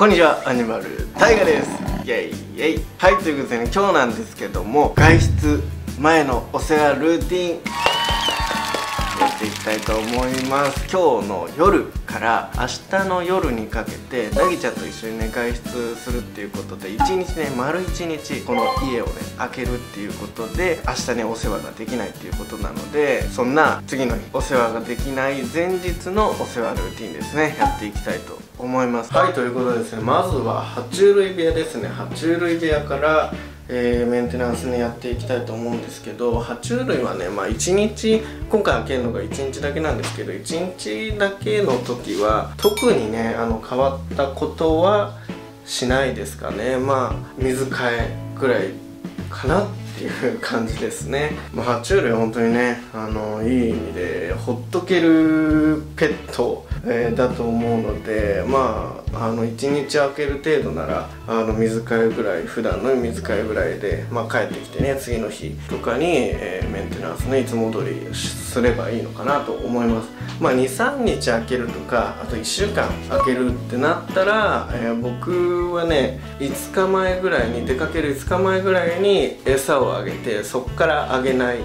こんにちはアニマル。タイガです。イェイイェイ。はいということでね今日なんですけども外出前のお世話ルーティン。っていきたいと思います。今日の夜から明日の夜にかけてなぎちゃんと一緒にね外出するっていうことで一日ね丸一日この家をね開けるっていうことで明日ねお世話ができないっていうことなのでそんな次の日お世話ができない前日のお世話ルーティンですね。やっていきたいと思います。はいということでですねまずは爬虫類部屋ですね。爬虫類部屋からえー、メンテナンスねやっていきたいと思うんですけど爬虫類はねまあ1日今回開けるのが1日だけなんですけど1日だけの時は特にねあの変わったことはしないですかね。まあ水替えぐらいかなっていう感じですね、まあ、爬虫類本当にねあのいい意味でほっとけるペットえー、だと思うのでまああの1日空ける程度ならあの水替えぐらい普段の水替えぐらいで、まあ、帰ってきてね次の日とかに、えー、メンテナンスねいつも通りすればいいのかなと思います。まあ23日空けるとかあと1週間空けるってなったら、えー、僕はね5日前ぐらいに出かける5日前ぐらいに餌をあげてそっからあげない。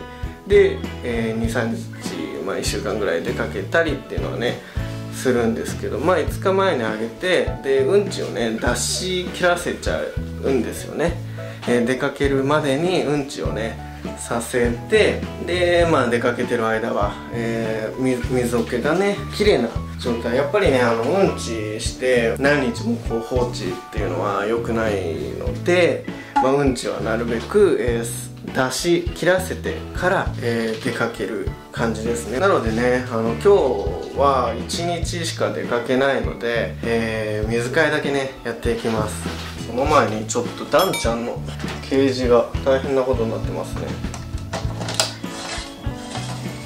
で、えー、23日、まあ、1週間ぐらい出かけたりっていうのはねするんですけどまあ5日前にあげてでうんちをね出し切らせちゃうんですよね、えー、出かけるまでにうんちをねさせてでまあ出かけてる間は、えー、水桶がね綺麗な状態。やっぱりねあのうんちして何日もこう放置っていうのは良くないので、まあ、うんちはなるべく、えー出し切らせてから、えー、出かける感じですね。なのでねあの今日は1日しか出かけないので、えー、水替えだけねやっていきます。その前にちょっとダンちゃんのケージが大変なことになってますね。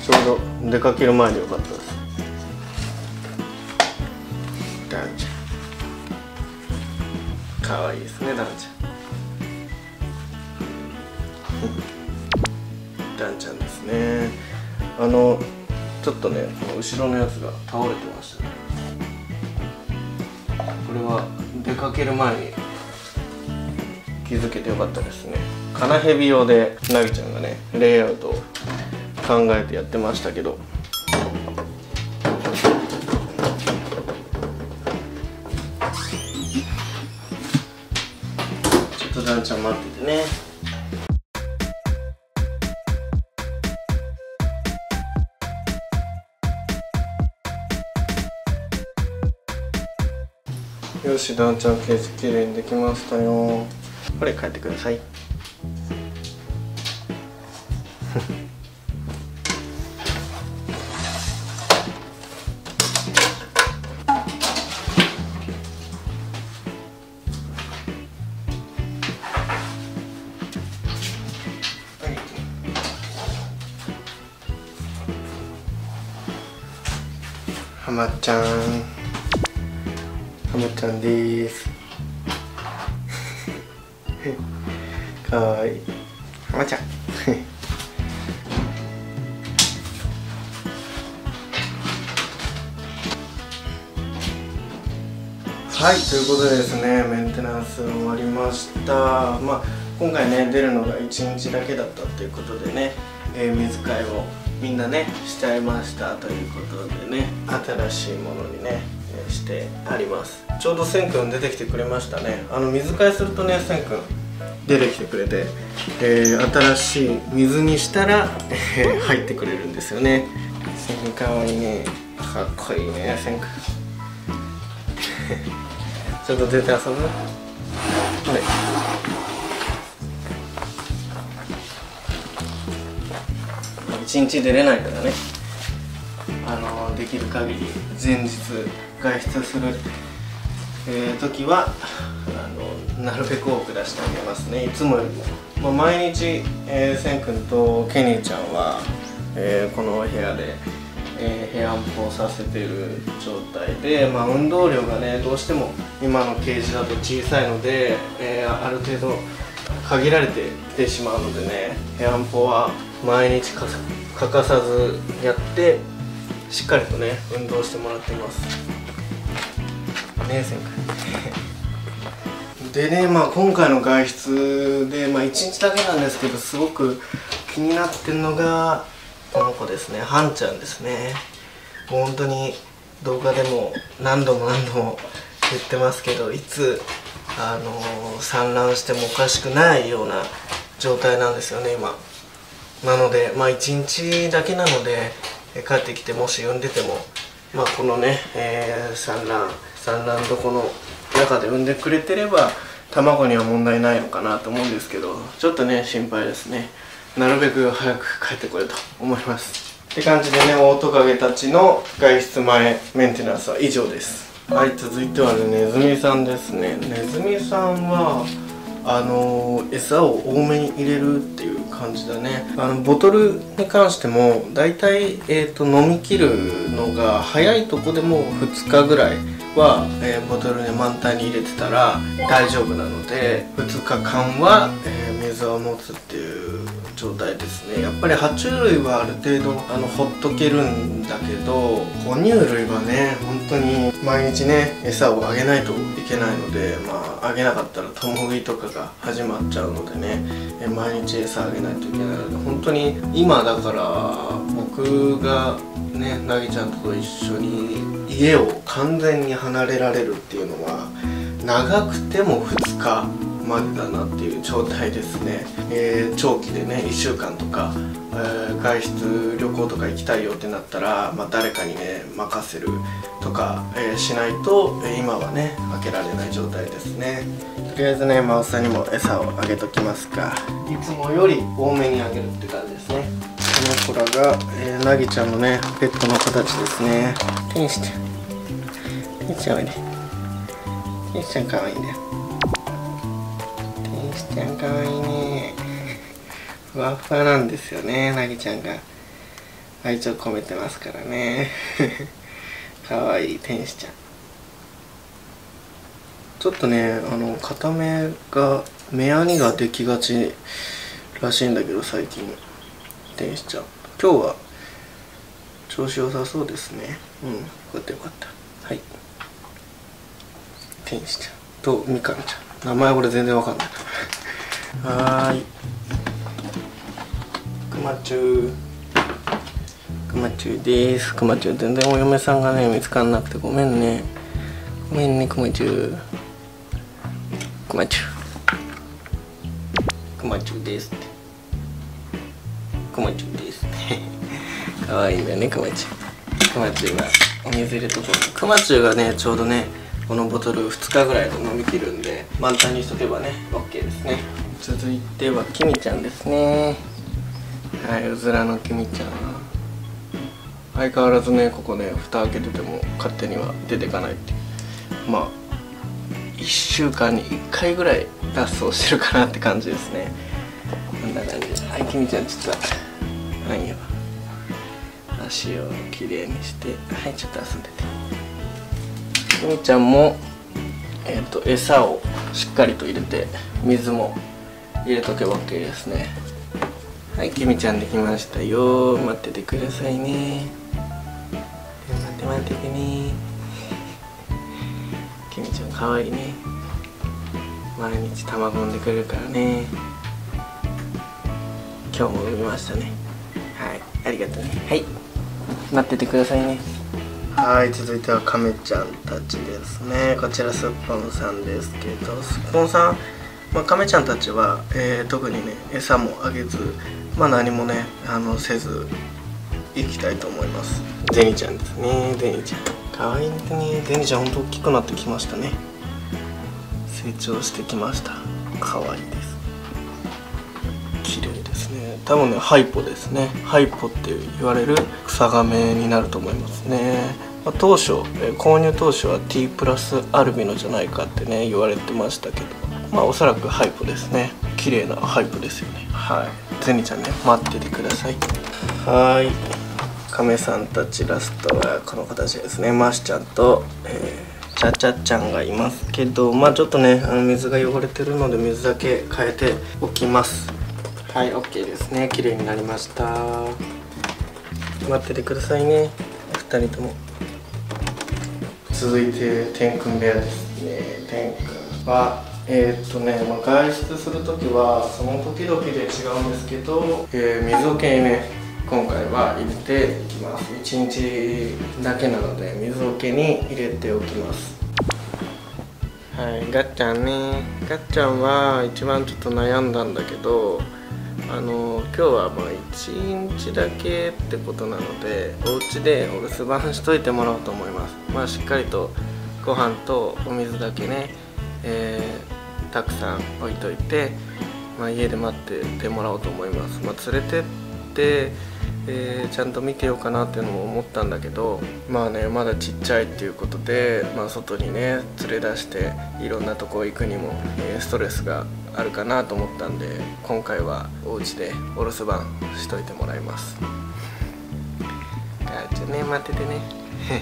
ちょうど出かける前でよかったです。ダンちゃん。かわいいですねダンちゃん。ダンちゃんですね。あのちょっとねこの後ろのやつが倒れてましたね。これは出かける前に気づけてよかったですね。カナヘビ用でなぎちゃんがねレイアウトを考えてやってましたけど。ちょっとダンちゃん待っててね。よしダンちゃんケースきれいにできましたよ。これ帰ってください。はまちゃんはまちゃんです。かわいい。はまちゃ。んはいということでですねメンテナンス終わりました。まあ今回ね出るのが1日だけだったということでね、えー、水替えをみんなねしちゃいましたということでね新しいものにねしてあります。ちょうどせんくん出てきてくれましたね。あの水替えするとねせんくん出てきてくれて、えー、新しい水にしたら、えー、入ってくれるんですよね。せんくんかわいいね。かっこいいね。せんくんちょっと出て遊ぶ？はい一日出れないからね。あのできる限り前日外出する、えー、時はあのなるべく多く出してあげますね。いつもよりも、まあ、毎日、え、せんくんとケニーちゃんは、えー、このお部屋で、えー、部屋んぽをさせてる状態で、まあ、運動量がねどうしても今のケージだと小さいので、えー、ある程度限られてきてしまうのでね部屋んぽは毎日欠かさずやってしっかりとね運動してもらってます。ねえ先輩でねまあ今回の外出でまあ1日だけなんですけどすごく気になってるのがこの子ですね。ハンちゃんですね。もう本当に動画でも何度も何度も言ってますけどいつあの、産卵してもおかしくないような状態なんですよね今。なのでまあ1日だけなので帰ってきてもし産んでてもまあこのね、えー、産卵産卵床の中で産んでくれてれば卵には問題ないのかなと思うんですけどちょっとね心配ですね。なるべく早く帰ってこれと思います。って感じでねオオトカゲたちの外出前メンテナンスは以上です。はい続いてはねネズミさんですね。ネズミさんはあの餌を多めに入れるっていう感じだね。あのボトルに関してもだいたい、えーと、飲みきるのが早いとこでも2日ぐらいは、えー、ボトルに満タンに入れてたら大丈夫なので2日間は、えー、水を持つっていう状態ですね。やっぱり爬虫類はある程度あのほっとけるんだけど哺乳類はね本当に毎日ね餌をあげないといけないのでまああげなかったら共食いとかが始まっちゃうのでねえ毎日餌あげないといけない本当に今だから僕がねなぎちゃんと一緒に家を完全に離れられるっていうのは長くても2日までだなっていう状態ですね、えー、長期でね1週間とか、えー、外出旅行とか行きたいよってなったら、まあ、誰かにね任せるとか、えー、しないと、え今はね開けられない状態ですね。とりあえずねマウサにも餌をあげときますか。いつもより多めにあげるって感じですね。この子らが、えー、なぎちゃんのねペットの形ですね。天使ちゃん。天使ちゃんおいで天使ちゃんかわいいねちゃんかわいいねふわふわなんですよねなぎちゃんが。愛情込めてますからね。かわいい天使ちゃん。ちょっとねあの片目が目やにができがちらしいんだけど最近。天使ちゃん。今日は調子良さそうですね。うんよかったよかった。はい。天使ちゃん。とみかんちゃん。名前俺全然わかんない。はーい。くまちゅうくまちゅうです。くまちゅう全然お嫁さんがね見つかんなくてごめんね。ごめんねくまちゅうくまちゅうくまちゅうですって。くまちゅうですって。かわいいんだよねくまちゅうくまちゅうがお水入れとこう。くまちゅうがねちょうどねこのボトル2日ぐらいで飲み切るんで満タンにしとけばね OK ですね。続いてはきみちゃんですね。はいうずらのきみちゃん。相変わらずねここね蓋開けてても勝手には出てかないってまあ1週間に1回ぐらい脱走してるかなって感じですね。こんな感じ。ではいきみちゃんちょっとはいよ足をきれいにして。はいちょっと遊んでて。きみちゃんもえっ、ー、と餌をしっかりと入れて水も入れとけば OK ですね。はいきみちゃんできましたよ。待っててくださいね。待って待っててね。きみちゃんかわいいね。毎日卵産んでくれるからね。今日も産みましたね。はいありがとうね。はい待っててくださいね。はい続いてはカメちゃんたちですね。こちらすっぽんさんですけどすっぽんさん。まあ、亀ちゃんたちは、えー、特にね餌もあげず、まあ、何もねあのせず行きたいと思います。ゼニちゃんですね。ゼニちゃん。かわいいね。ゼニちゃんほんと大きくなってきましたね。成長してきました。かわいいです。綺麗ですね。多分ねハイポですね。ハイポって言われる草亀になると思いますね、まあ、当初、えー、購入当初は T プラスアルビノじゃないかってね言われてましたけど。まあおそらくハイポですね。綺麗なハイポですよね。はいゼニちゃん。ね待っててくださいはい亀さん。たちラストはこの形ですねマシちゃん。と、えー、チャチャちゃん。がいますけどまあちょっとねあの水が汚れてるので水だけ変えておきますはい OK ですね綺麗になりました待っててくださいね2人とも続いて天くん。部屋ですね天くん。はえー、っとね、まあ、外出する時はその時々で違うんですけど、えー、水桶にね今回は入れていきます。1日だけなので水桶に入れておきます。はいガッチャンね。ガッチャンは一番ちょっと悩んだんだけどあの今日はまあ1日だけってことなのでお家でお留守番しといてもらおうと思います。まあしっかりとご飯とお水だけね、えー、たくさん置いといて、まあ、家で待っててもらおうと思います、まあ、連れてってえー、ちゃんと見てようかなっていうのも思ったんだけどまあねまだちっちゃいっていうことで、まあ、外にね連れ出していろんなとこ行くにも、えー、ストレスがあるかなと思ったんで今回はお家でお留守番しといてもらいます。母ちゃんね待っててね。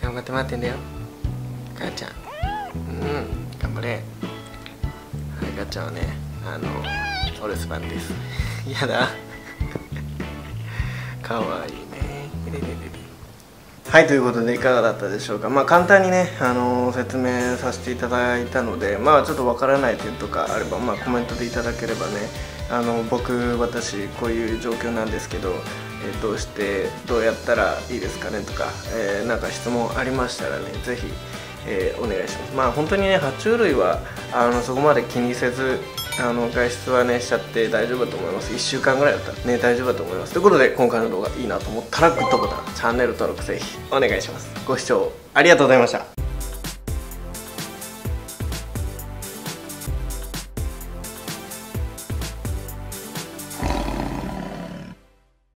頑張って待ってんだよ。母ちゃん。うん。頑張れはい母ちゃんはねあのお留守番です。やだ。かわいいね。はいということでいかがだったでしょうか。まあ簡単にね、あのー、説明させていただいたのでまあちょっとわからない点とかあればまあコメントでいただければねあの僕私こういう状況なんですけど、えー、どうしてどうやったらいいですかねとか、えー、なんか質問ありましたらね是非、えー、お願いします。まあ本当にね爬虫類はあのそこまで気にせずあの外出はねしちゃって大丈夫だと思います。1週間ぐらいだったらね大丈夫だと思います。ということで今回の動画いいなと思ったらグッドボタンチャンネル登録ぜひお願いします。ご視聴ありがとうございました。